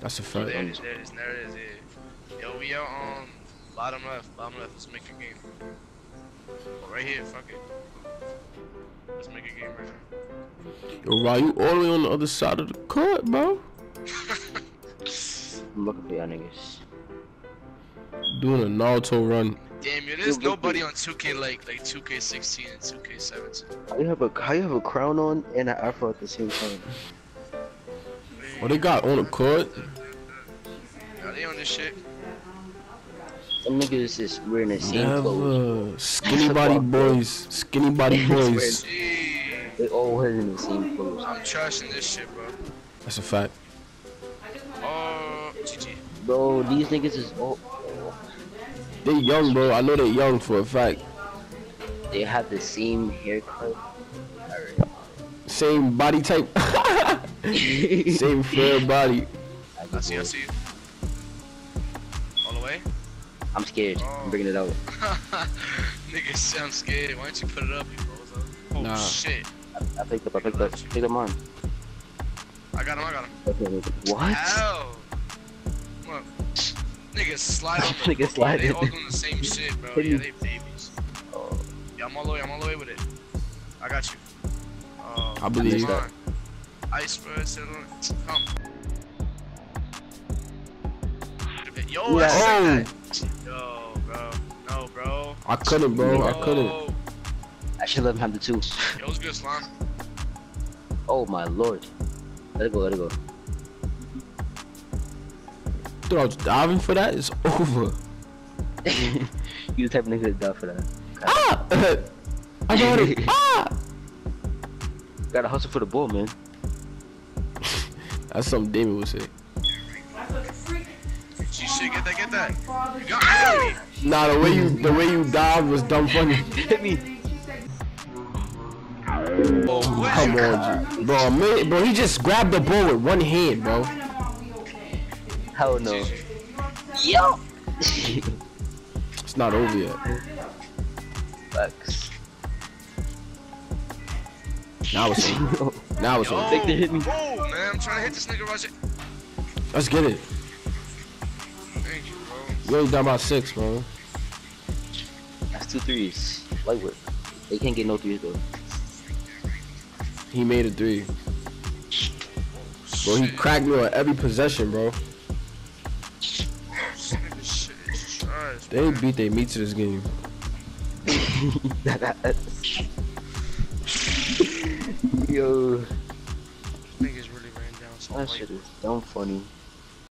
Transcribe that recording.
That's a fact. there it is, there it is, there it is, yeah. Yo, we out on bottom left, bottom left. Let's make a game. Right here, fuck it. Let's make a game right now. Yo, Rod, you all the way on the other side of the court, bro. I'm looking for y'all niggas. Doing a Naruto run. Damn, yo, there's Yo, but- nobody on 2K like like 2K16 and 2K17. How you have a how you have a crown on and an afro at the same time? What they got on the court? Are they on this shit? Some niggas is wearing the same clothes. Skinny body boys. Skinny body boys. They all wearing the same clothes. I'm trashing this shit, bro. That's a fact. Oh, GG. Bro, these niggas is all They young, bro. I know they young for a fact. they have the same haircut. Same body type. Same fair body. I see, I see you. All the way? I'm scared. I'm oh. bringing it out. Nigga, say I'm scared. Why don't you put it up, you bozo? Oh Nah. shit. I, I picked up. I picked up. Picked them on. I got him, I got him. Okay, What? Ow! Look. Niggas slide on the Niggas They sliding. all doing the same shit, bro. Yeah, they babies. Oh, Yeah, I'm all the way, I'm all the way with it. I got you. Oh, I believe come that. On. Iceberg, sit on Come. Yo, Yeah. I Oh. that. Yo, bro. No, bro. I couldn't, bro. I couldn't. I should let him have the two. Yo, what's good, Slime? Oh my lord. Let it go. Let it go. Dude, I was diving for that. It's over. you the type of nigga that die for that. Ah! I got it. Ah! Gotta hustle for the ball, man. That's something Damien would say. G shit, get that, get that. You got ah! me. Nah, the way you the way you died was dumb funny. Hit me. Oh. Come on, G. bro. Man, bro, he just grabbed the ball with one hand, bro. Hell no. GG. Yo. It's not over yet. Facts. Now it's over. Now it's Yo, over. Victor hit me. Man, I'm trying to hit this nigga, Roger. Let's get it. Thank you, bro. We only down by six, bro. That's two threes. Light work. They can't get no threes though. He made a three. Bro, he cracked me on every possession, bro. This nigga shit is trash, They beat their meat to this game. Yo, that shit is dumb funny.